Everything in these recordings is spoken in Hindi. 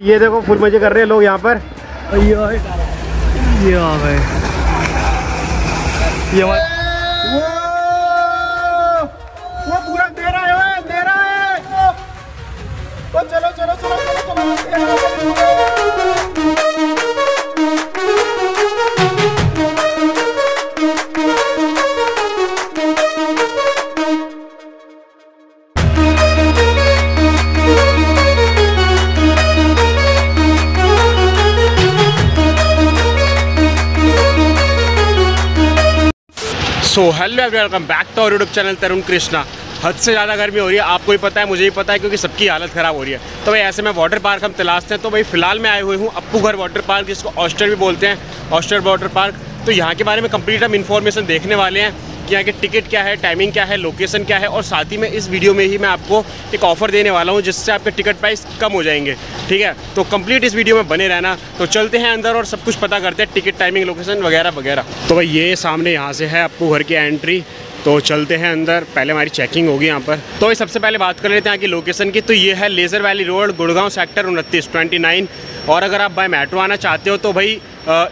ये देखो फुल मज़े कर रहे हैं लोग यहाँ पर ये आ गए ये हमारे वो वो पूरा दे रहा है दे रहा है वो चलो चलो चलो चलो चलो so hello every welcome back to और यूट्यूब चैनल तरुण कृष्णा हद से ज़्यादा गर्मी हो रही है, आपको ही पता है, मुझे ही पता है, क्योंकि सबकी हालत ख़राब हो रही है। तो भाई, ऐसे में वाटर पार्क हम तलाशते हैं तो भाई, फ़िलहाल मैं आए हुए हूँ अप्पू घर वाटर पार्क जिसको ऑस्टर भी बोलते हैं ऑस्टर वाटर पार्क तो यहाँ के बारे में कंप्लीट हम इन्फॉर्मेशन देखने वाले हैं कि यहाँ के टिकट क्या है टाइमिंग क्या है लोकेशन क्या है और साथ ही में इस वीडियो में ही मैं आपको एक ऑफ़र देने वाला हूँ जिससे आपके टिकट प्राइस कम हो जाएँगे, ठीक है? तो कंप्लीट इस वीडियो में बने रहना। तो चलते हैं अंदर और सब कुछ पता करते हैं टिकट टाइमिंग लोकेशन वगैरह वगैरह। तो भाई ये सामने यहाँ से है आपको घर की एंट्री तो चलते हैं अंदर। पहले हमारी चेकिंग होगी यहाँ पर। तो सबसे पहले बात कर लेते हैं यहाँ की लोकेशन की। तो ये है leisure valley road Gurgaon sector उनतीस ट्वेंटी नाइन और अगर आप बाय मेट्रो आना चाहते हो तो भाई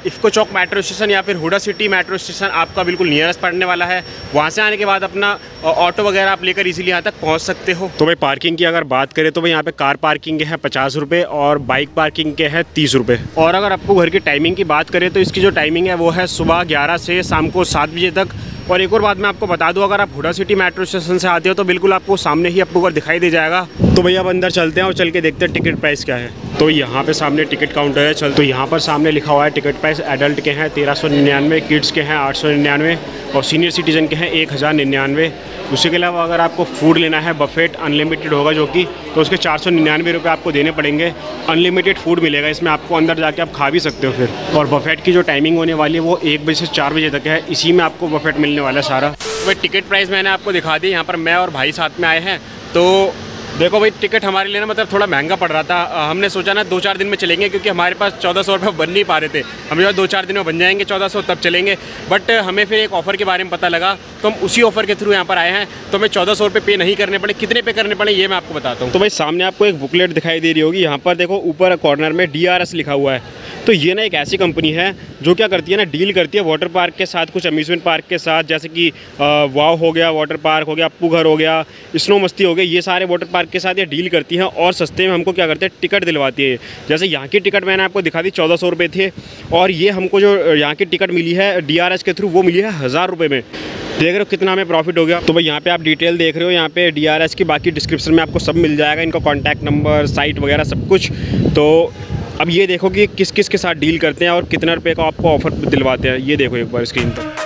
इफ़को चौक मेट्रो स्टेशन या फिर हुडा सिटी मेट्रो स्टेशन आपका बिल्कुल नियरेस्ट पड़ने वाला है। वहाँ से आने के बाद अपना ऑटो वगैरह आप लेकर इजीली यहाँ तक पहुँच सकते हो। तो भाई पार्किंग की अगर बात करें तो भाई यहाँ पे कार पार्किंग के हैं पचास रुपये और बाइक पार्किंग के हैं तीस रुपये और अगर आपको घर की टाइमिंग की बात करें तो इसकी जो टाइमिंग है वो है सुबह ग्यारह से शाम को सात बजे तक और एक और बात मैं आपको बता दूँ, अगर आप हुडा सिटी मेट्रो स्टेशन से आते हो तो बिल्कुल आपको सामने ही आपको घर दिखाई दे जाएगा। तो भैया अब अंदर चलते हैं और चल के देखते हैं टिकट प्राइस क्या है। तो यहाँ पे सामने टिकट काउंटर है, चल। तो यहाँ पर सामने लिखा हुआ है, टिकट प्राइस एडल्ट के हैं, तेरह सौ निन्यानवे, किड्स के हैं, आठ सौ निन्यानवे और सीनियर सिटीज़न के हैं, एक हज़ार निन्यानवे। उसके अलावा अगर आपको फ़ूड लेना है, बफेट अनलिमिटेड होगा जो कि तो उसके चार सौ निन्यानवे रुपये आपको देने पड़ेंगे। अनलिमिटेड फ़ूड मिलेगा इसमें, आपको अंदर जाके आप खा भी सकते हो फिर। और बफेट की जो टाइमिंग होने वाली है, वो एक बजे से चार बजे तक है। इसी में आपको बफेट मिलने वाला है सारा। वह टिकट प्राइस मैंने आपको दिखा दी, यहाँ पर मैं और भाई साथ में आए हैं। तो देखो भाई, टिकट हमारे लिए ना मतलब थोड़ा महँगा पड़ रहा था। हमने सोचा ना दो चार दिन में चलेंगे, क्योंकि हमारे पास चौदह सौ रुपये बन नहीं पा रहे थे। हम जो दो चार दिन में बन जाएँगे, चौदह सौ तब चलेंगे। बट हमें फिर एक ऑफ़र के बारे में पता लगा तो हम उसी ऑफ़र के थ्रू यहाँ पर आए हैं। तो हमें चौदह सौ पे नहीं करने पड़े। कितने पे करने पड़े, ये मैं आपको बताता हूँ। तो भाई, सामने आपको एक बुकलेट दिखाई दे रही होगी। यहाँ पर देखो, ऊपर कॉर्नर में DRS लिखा हुआ है। तो ये ना एक ऐसी कंपनी है, जो क्या करती है ना डील करती है वाटर पार्क के साथ, कुछ अम्यूज़मेंट पार्क के साथ। जैसे कि वाव हो गया वाटर पार्क हो गया अप्पू घर हो गया स्नो मस्ती हो गया ये सारे वाटर पार्क के साथ ये डील करती हैं और सस्ते में हमको क्या करते हैं, टिकट दिलवाती है। जैसे यहाँ की टिकट मैंने आपको दिखा दी, चौदह सौ रुपये थे और ये हमको जो यहाँ की टिकट मिली है डीआरएस के थ्रू वो मिली है हज़ार रुपये में। देख रहे हो कितना हमें प्रॉफिट हो गया। तो भाई यहाँ पे आप डिटेल देख रहे हो, यहाँ पे डीआरएस की बाकी डिस्क्रिप्शन में आपको सब मिल जाएगा, इनका कॉन्टैक्ट नंबर साइट वगैरह सब कुछ। तो अब ये देखो कि किस किस के साथ डील करते हैं और कितने रुपए का आपको ऑफ़र दिलवाते हैं। ये देखो एक बार स्क्रीन पर।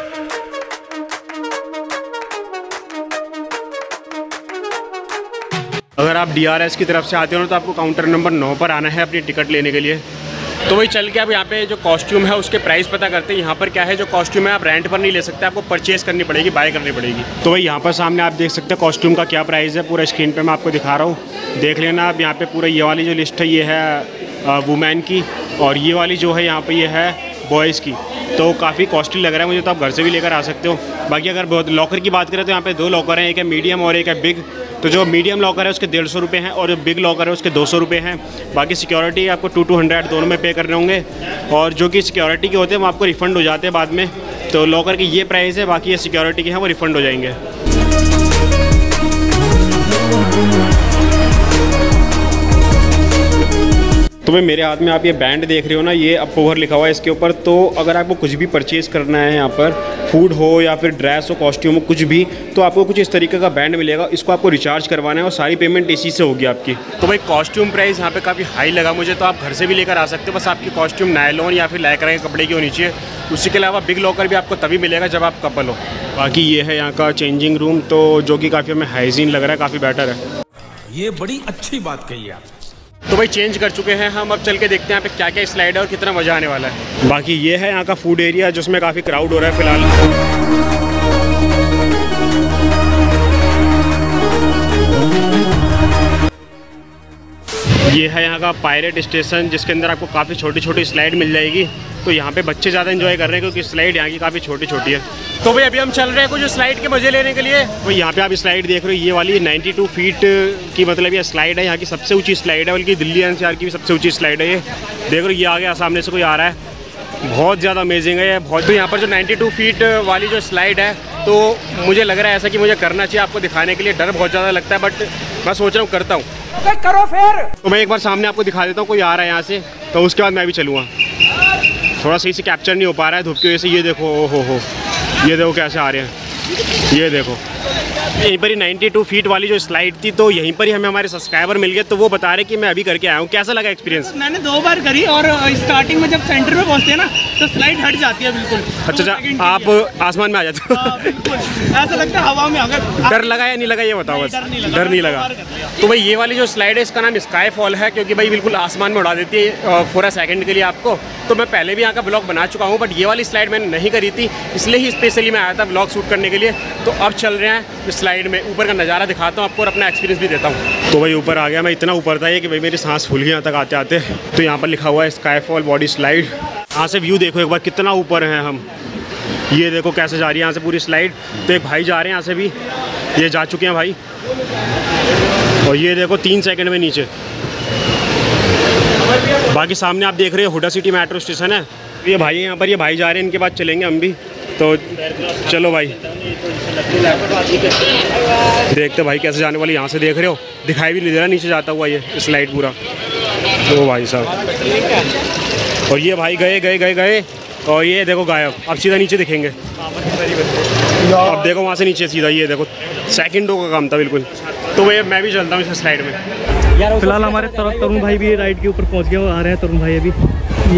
आप डीआरएस की तरफ़ से आते हो तो आपको काउंटर नंबर नौ पर आना है अपनी टिकट लेने के लिए। तो वही चल के आप यहाँ पे जो कॉस्ट्यूम है, उसके प्राइस पता करते हैं। यहाँ पर क्या है, जो कॉस्ट्यूम है, आप रेंट पर नहीं ले सकते, आपको परचेज़ करनी पड़ेगी बाय करनी पड़ेगी। तो वही यहाँ पर सामने आप देख सकते हैं कॉस्ट्यूम का क्या प्राइस है, पूरा स्क्रीन पे मैं आपको दिखा रहा हूँ। देख लेना आप यहाँ पे पूरा ये वाली जो लिस्ट है, ये है वुमेन की, और ये वाली जो है यहाँ पर ये है बॉयज़ की। तो काफ़ी कॉस्टली लग रहा है मुझे तो आप घर से भी लेकर आ सकते हो। बाकी अगर लॉकर की बात करें तो यहाँ पे दो लॉकर हैं, एक है मीडियम और एक है बिग तो जो मीडियम लॉकर है, उसके डेढ़ सौ रुपये हैं और जो बिग लॉकर है, उसके दो सौ हैं। बाकी सिक्योरिटी आपको टू टू हंड्रेड दोनों में पे करने होंगे। और जो कि सिक्योरिटी के होते हैं, वो आपको रिफ़ंड हो जाते हैं बाद में। तो लॉकर की ये प्राइस है, बाकी ये सिक्योरिटी के हैं, वो रिफ़ंड हो जाएँगे। तो भाई मेरे हाथ में आप ये बैंड देख रहे हो ना ये अपोवर लिखा हुआ है इसके ऊपर। तो अगर आपको कुछ भी परचेज़ करना है यहाँ पर फ़ूड हो या फिर ड्रेस हो कॉस्ट्यूम हो कुछ भी तो आपको कुछ इस तरीके का बैंड मिलेगा। इसको आपको रिचार्ज करवाना है और सारी पेमेंट इसी से होगी आपकी। तो भाई कॉस्ट्यूम प्राइस यहाँ पे काफ़ी हाई लगा मुझे तो आप घर से भी लेकर आ सकते हो। बस आपकी कॉस्ट्यूम नायलॉन या फिर लाइक के कपड़े की होनी चाहिए। उसी के अलावा बिग लॉकर भी आपको तभी मिलेगा जब आप कपल हो। बाकी ये है यहाँ का चेंजिंग रूम तो जो कि काफ़ी हमें हाइजीन लग रहा है काफ़ी बेटर है। ये बड़ी अच्छी बात कही आप तो भाई चेंज कर चुके हैं हम, अब चल के देखते हैं यहाँ पे क्या क्या स्लाइड है और कितना मज़ा आने वाला है। बाकी ये है यहाँ का फ़ूड एरिया जिसमें काफ़ी क्राउड हो रहा है फ़िलहाल। ये है यहाँ का पायरेट स्टेशन जिसके अंदर आपको काफ़ी छोटी छोटी स्लाइड मिल जाएगी। तो यहाँ पे बच्चे ज़्यादा इन्जॉय कर रहे हैं, क्योंकि स्लाइड यहाँ की काफ़ी छोटी छोटी है। तो भाई, अभी हम चल रहे हैं कुछ स्लाइड के मज़े लेने के लिए। तो यहाँ पे आप स्लाइड देख रहे हो, ये वाली 92 फीट की मतलब ये स्लाइड है, यहाँ की सबसे ऊँची स्लाइड है, बल्कि दिल्ली एनसीआर की भी सबसे ऊँची स्लाइड है ये। देख रहे हो, ये आ गया सामने से कोई आ रहा है। बहुत ज़्यादा अमेजिंग है बहुत तो यहाँ पर जो 92 फीट वाली जो स्लाइड है तो मुझे लग रहा है ऐसा कि मुझे करना चाहिए आपको दिखाने के लिए। डर बहुत ज़्यादा लगता है बट मैं सोच रहा हूँ करता हूँ। करो फिर। तो मैं एक बार सामने आपको दिखा देता हूँ, कोई आ रहा है यहाँ से तो उसके बाद मैं भी चलूँगा। थोड़ा सही से कैप्चर नहीं हो पा रहा है, धूप की वजह से, ये देखो ओ हो हो, ये देखो कैसे आ रहे हैं, ये देखो। यहीं पर ही 92 फीट वाली जो स्लाइड थी तो यहीं पर ही हमें हमारे सब्सक्राइबर मिल गए तो वो बता रहे कि मैं अभी करके आया हूँ। कैसा लगा एक्सपीरियंस मैंने दो बार करी और स्टार्टिंग में जब सेंटर में पहुँचते हैं ना तो स्लाइड हट जाती है बिल्कुल। अच्छा दो अच्छा आप आसमान में आ जाते हो। हाँ, ऐसा लगता है हवा में अगर डर लगा या नहीं लगा ये बताओ बस। डर नहीं लगा। तो भाई ये वाली जो स्लाइड है इसका नाम स्काई फॉल है क्योंकि भाई बिल्कुल आसमान में उड़ा देती है पूरा सेकंड के लिए आपको। तो मैं पहले भी यहाँ का ब्लॉग बना चुका हूँ बट ये वाली स्लाइड मैंने नहीं करी थी इसलिए ही स्पेशली मैं आया था ब्लॉग शूट करने के लिए। तो अब चल रहे हैं स्लाइड में ऊपर का नज़ारा दिखाता हूँ, आपको और अपना एक्सपीरियंस भी देता हूँ। तो भाई ऊपर आ गया मैं, इतना ऊपर था ये कि भाई मेरी सांस फूल यहाँ तक आते आते तो यहाँ पर लिखा हुआ है स्काई फॉल बॉडी स्लाइड यहाँ से व्यू देखो एक बार कितना ऊपर हैं हम। ये देखो कैसे जा रही है यहाँ से पूरी स्लाइड तो एक भाई जा रहे हैं यहाँ से भी। ये जा चुके हैं भाई। और ये देखो तीन सेकंड में नीचे। बाकी सामने आप देख रहे हो हुडा सिटी मेट्रो स्टेशन है। ये भाई यहाँ पर, ये भाई जा रहे हैं, इनके बाद चलेंगे हम भी। तो चलो भाई। देखते भाई कैसे जाने वाले, यहाँ से देख रहे हो? दिखाई भी नहीं दे रहा, नीचे जाता हुआ ये स्लाइड पूरा। ओ भाई साहब। और ये भाई गए गए गए गए। और ये देखो गायब। अब सीधा नीचे दिखेंगे। अब देखो वहाँ से नीचे सीधा, ये देखो। सेकंडों का काम था, बिल्कुल। तो अब मैं भी चलता हूँ इस स्लाइड में। फ़िलहाल हमारे तरुण भाई भी राइड के ऊपर पहुँच वो आ रहे हैं तरुण भाई अभी।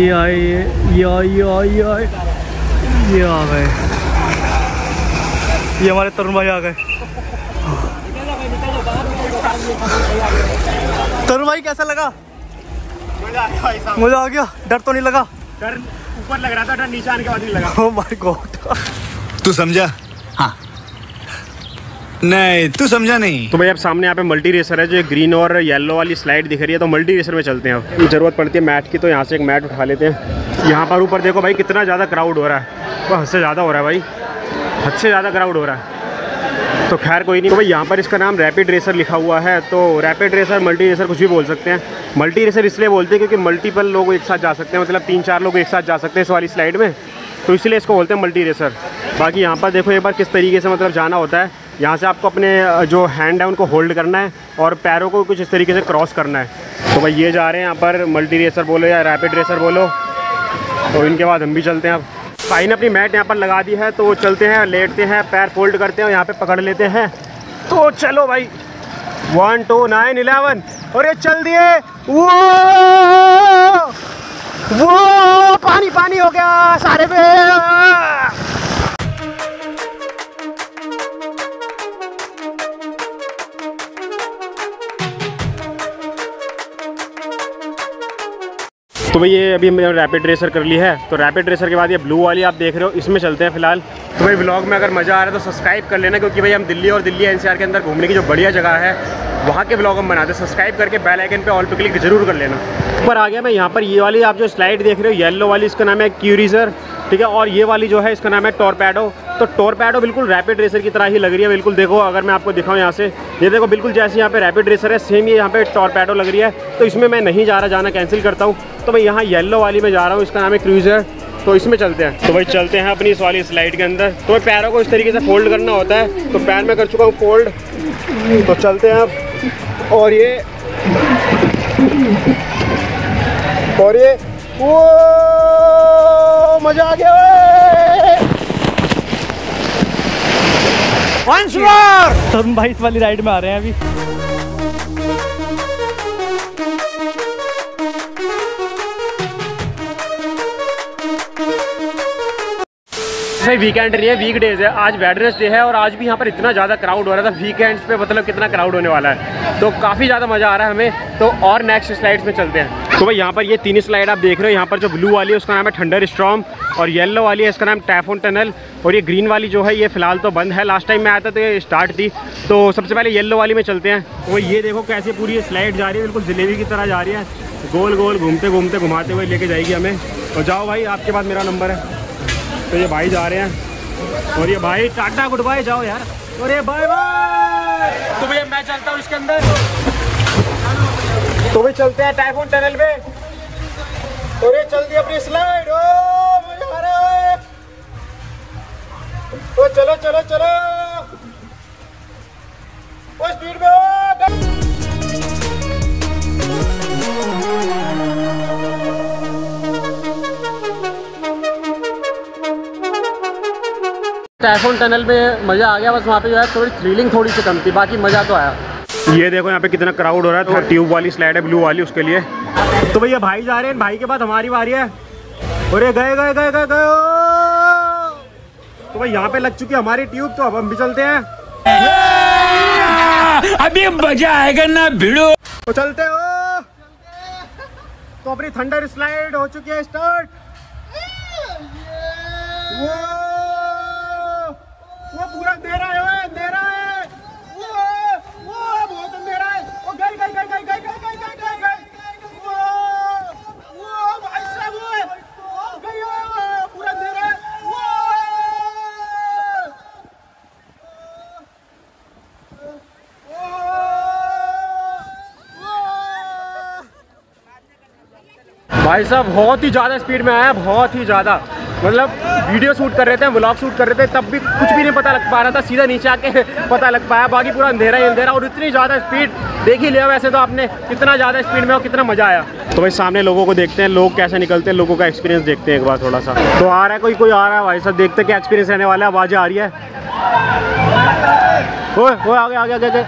ये आए, ये ये आए ये आए ये आए। ये आ गए। ये हमारे तरुण भाई आ गए। तरुण भाई कैसा लगा? मज़ा आ गया। डर तो नहीं लगा? डर ऊपर लग रहा था डर नीचे आने के बाद नहीं लगा। ओ माय गॉड तू समझा? हाँ। नहीं तू समझा नहीं। तो भाई अब सामने यहाँ पे मल्टी रेसर है जो एक ग्रीन और येलो वाली स्लाइड दिख रही है तो मल्टी रेसर में चलते हैं अब। ज़रूरत पड़ती है मैट की तो यहाँ से एक मैट उठा लेते हैं। यहाँ पर ऊपर देखो भाई कितना ज़्यादा क्राउड हो रहा है। वो हद से ज़्यादा हो रहा है भाई। हद से ज़्यादा क्राउड हो रहा है। तो खैर कोई नहीं तो भाई यहाँ पर इसका नाम रैपिड रेसर लिखा हुआ है तो रैपिड रेसर मल्टी रेसर कुछ भी बोल सकते हैं। मल्टी रेसर इसलिए बोलते हैं क्योंकि मल्टीपल लोग एक साथ जा सकते हैं मतलब तीन चार लोग एक साथ जा सकते हैं इस वाली स्लाइड में। तो इसलिए इसको बोलते हैं मल्टी रेसर बाकी यहाँ पर देखो एक बार किस तरीके से मतलब जाना होता है। यहाँ से आपको अपने जो हैंड है उनको होल्ड करना है और पैरों को कुछ इस तरीके से क्रॉस करना है। तो भाई ये जा रहे हैं यहाँ पर मल्टी रेसर बोलो या रैपिड रेसर बोलो। तो इनके बाद हम भी चलते हैं अब। भाई ने अपनी मैट यहाँ पर लगा दी है तो चलते हैं, लेटते हैं, पैर फोल्ड करते हैं यहाँ पे पकड़ लेते हैं। तो चलो भाई वन टू नाइन इलेवन और ये चल दिए। वो वो पानी पानी हो गया सारे पे। भाई, ये अभी हमने रैपिड रेसर कर ली है। तो रैपिड रेसर के बाद ये ब्लू वाली आप देख रहे हो, इसमें चलते हैं फ़िलहाल। तो भाई ब्लॉग में अगर मज़ा आ रहा है तो सब्सक्राइब कर लेना, क्योंकि भाई, हम दिल्ली और दिल्ली एनसीआर के अंदर घूमने की जो बढ़िया जगह है, वहाँ के ब्लॉग हम बनाते हैं। सब्सक्राइब करके बेल आइकन पे ऑल पे क्लिक ज़रूर कर लेना। ऊपर आ गया मैं यहाँ पर ये वाली आप जो स्लाइड देख रहे हो येलो वाली, इसका नाम है क्यूरीजर ठीक है? और ये वाली जो है, इसका नाम है टॉरपैडो तो टॉरपैडो बिल्कुल रैपिड रेसर की तरह ही लग रही है। बिल्कुल देखो, अगर मैं आपको दिखाऊँ यहाँ से, ये देखो, बिल्कुल जैसे यहाँ पे रैपिड रेसर है सेम ये यहाँ पे टॉरपैडो लग रही है। तो इसमें मैं नहीं जा रहा, जाना कैंसिल करता हूँ। तो मैं यहाँ येलो वाली में जा रहा हूँ, इसका नाम है क्रूजर तो इसमें चलते हैं। तो भाई चलते हैं अपनी इस वाली स्लाइड के अंदर। तो भाई पैरों को इस तरीके से फोल्ड करना होता है। तो पैर में कर चुका हूँ फोल्ड तो चलते हैं अब। और ये और ये वो मज़ा आ गया। वंस मोर तरुण भाई इस वाली राइड में आ रहे हैं अभी। भाई वीकेंड नहीं है वीक डेज़ है। आज वेडनेसडे है और आज भी यहाँ पर इतना ज़्यादा क्राउड हो रहा था। वीकेंड्स पे मतलब कितना क्राउड होने वाला है। तो काफ़ी ज़्यादा मज़ा आ रहा है हमें। तो और नेक्स्ट स्लाइड्स में चलते हैं। तो भाई यहाँ पर ये तीन स्लाइड आप देख रहे हो। यहाँ पर जो ब्लू वाली है, उसका नाम है थंडर स्ट्रॉम और येलो वाली है, इसका नाम टैफोन टनल और ये ग्रीन वाली जो है, ये फ़िलहाल तो बंद है। लास्ट टाइम मैं आया था तो ये स्टार्ट थी। तो सबसे पहले येलो वाली में चलते हैं। तो ये देखो कैसे पूरी स्लाइड जा रही है, बिल्कुल जलेबी की तरह जा रही है। गोल गोल घूमते घूमते, घुमाते हुए लेके जाएगी हमें। तो जाओ भाई, आपके पास मेरा नंबर है। तो ये भाई जा रहे हैं। और ये भाई, टाटा गुड बाय जाओ यार। और ये बाय बाय तो भैया, मैं चलता हूँ इसके अंदर। तो भाई चलते हैं टाइफोन टनल पे। और ये चल दी अपनी स्लाइड ओ मज़ा आ रहा है। ओ, चलो चलो चलो। ओ स्पीड में टाइफोन टनल में मज़ा आ गया, बस वहाँ पे जो है थोड़ी थ्रिलिंग थोड़ी सी कम थी, बाकी मज़ा तो आया। ये देखो यहाँ पे कितना क्राउड हो रहा है ट्यूब वाली स्लाइड है ब्लू वाली उसके लिए। तो भैया भाई जा रहे हैं भाई के बाद हमारी बारी है। और ये गए गए गए गए गए तो भाई यहाँ पे लग चुकी है हमारी ट्यूब तो अब हम भी चलते हैं। अभी मज़ा आएगा ना भिड़ो। तो चलते हो तो अपनी थंडर स्लाइड हो चुकी है स्टार्ट भाई साहब बहुत ही ज़्यादा स्पीड में आया बहुत ही ज़्यादा। मतलब वीडियो शूट कर रहे थे ब्लॉग शूट कर रहे थे तब भी कुछ भी नहीं पता लग पा रहा था सीधा नीचे आके पता लग पाया बाकी पूरा अंधेरा ही अंधेरा और इतनी ज़्यादा स्पीड देख ही लिया वैसे तो आपने कितना ज़्यादा स्पीड में और कितना मज़ा आया। तो भाई सामने लोगों को देखते हैं लोग कैसे निकलते हैं लोगों का एक्सपीरियंस देखते हैं एक बार थोड़ा सा। तो आ रहा है कोई कोई आ रहा है भाई साहब देखते क्या एक्सपीरियंस रहने वाला है आवाज़ें आ रही है। ओए ओए आगे आगे। आगे आगे।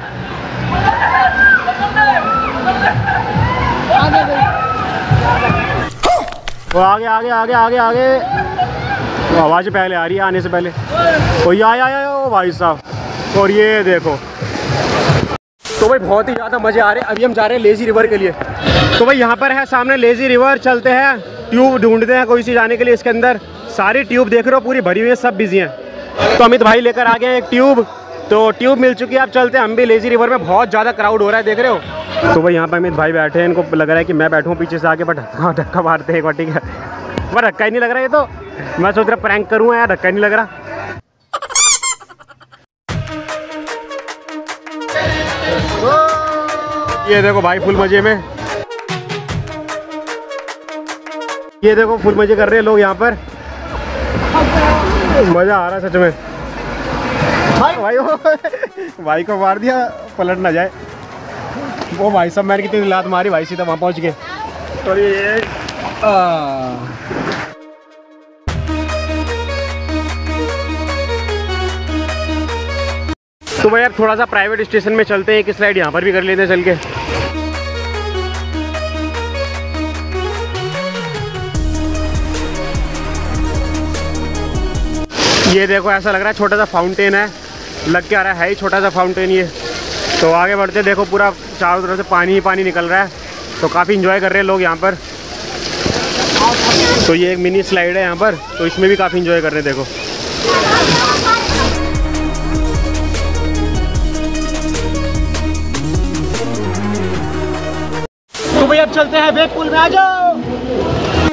वो आगे आगे आगे आगे आगे। आवाज़ पहले आ रही है, आने से पहले। ओ, ये आया आया, ओ, भाई साहब। और ये देखो। तो भाई, बहुत ही ज़्यादा मज़े आ रहे अभी हम जा रहे हैं लेज़ी रिवर के लिए। तो भाई, यहाँ पर है सामने लेज़ी रिवर चलते हैं। ट्यूब ढूंढते हैं कोई सी जाने के लिए इसके अंदर। सारी ट्यूब देख रहे हो, पूरी भरी हुई है, सब बिज़ी हैं। तो अमित भाई लेकर आ गए एक ट्यूब तो ट्यूब मिल चुकी है अब चलते हैं। हम भी लेज़ी रिवर में बहुत ज़्यादा क्राउड हो रहा है देख रहे हो? तो भाई यहाँ पर अमित भाई बैठे हैं इनको लग रहा है कि मैं बैठूँ पीछे से आके बट हाँ धक्का मारते हैं एक बार ठीक है? पर धक्का ही नहीं लग रहा ये तो। मैं सोच रहा प्रैंक करूँ यार धक्का नहीं लग रहा। ये देखो भाई फुल मज़े में। ये देखो फुल मज़े कर रहे हैं लोग यहाँ पर। मज़ा आ रहा है सच में। भाई। भाई भाई को मार दिया पलट ना जाए। वो भाई सब मैंने कितनी लात मारी भाई सीधा वहाँ पहुँच गए। और ये आ, तो भाई यार थोड़ा सा प्राइवेट स्टेशन में चलते हैं एक स्लाइड यहाँ पर भी कर लेते हैं चल के। ये देखो ऐसा लग रहा है छोटा सा फाउंटेन है। लग के आ रहा है, है छोटा सा फाउंटेन ये। तो आगे बढ़ते देखो पूरा चारों तरफ़ से पानी ही पानी निकल रहा है। तो काफ़ी इंजॉय कर रहे हैं लोग यहाँ पर। तो ये एक मिनी स्लाइड है यहाँ पर तो इसमें भी काफ़ी इंजॉय कर रहे हैं देखो। तो भाई अब चलते हैं वेब पुल में आ जाओ।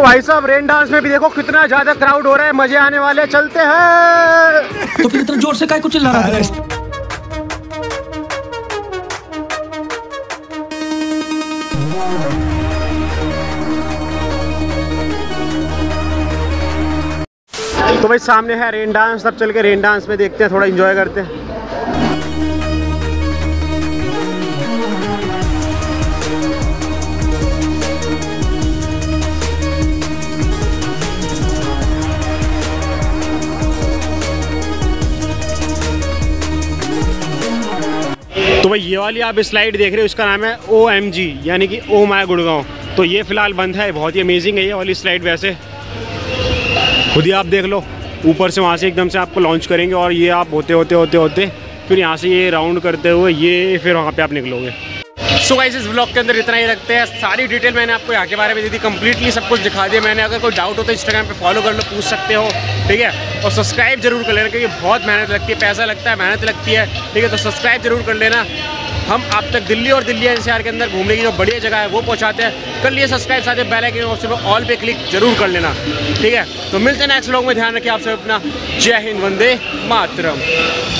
तो भाई साहब रेन डांस में भी देखो कितना ज़्यादा क्राउड हो रहा है मज़े आने वाले चलते हैं। तो फिर इतना ज़ोर से काय कुछ चिल्ला रहा था तो भाई सामने है रेन डांस सब चल के रेन डांस में देखते हैं थोड़ा एंजॉय करते हैं। ये वाली आप स्लाइड देख रहे हो उसका नाम है ओ एम जी यानी कि ओ माया गुड़गांव। तो ये फ़िलहाल बंद है, बहुत ही अमेजिंग है ये वाली स्लाइड वैसे। खुद ही आप देख लो, ऊपर से वहाँ से एकदम से आपको लॉन्च करेंगे और ये आप होते होते होते होते फिर यहाँ से ये राउंड करते हुए ये फिर वहाँ पे आप निकलोगे। सो गाइस इस ब्लॉग के अंदर इतना ही रखते हैं। सारी डिटेल मैंने आपको यहाँ के बारे में दी थी। कंप्लीटली सब कुछ दिखा दिया। मैंने अगर कोई डाउट हो तो इंस्टाग्राम पे फॉलो कर लो, पूछ सकते हो। ठीक है? और सब्सक्राइब ज़रूर कर लेना, क्योंकि बहुत मेहनत लगती है, पैसा लगता है, मेहनत लगती है। ठीक है? तो सब्सक्राइब ज़रूर कर लेना। हम आप तक दिल्ली और दिल्ली एनसीआर के अंदर घूमने की जो बढ़िया जगह है, वो पहुँचाते हैं। कर लिए सब्सक्राइब साथ बेल आइकन ऑप्शन पर ऑल पे क्लिक ज़रूर कर लेना। ठीक है? तो मिलते हैं नेक्स्ट ब्लॉग में। ध्यान रखिए आप सब अपना। जय हिंद, वंदे मातरम।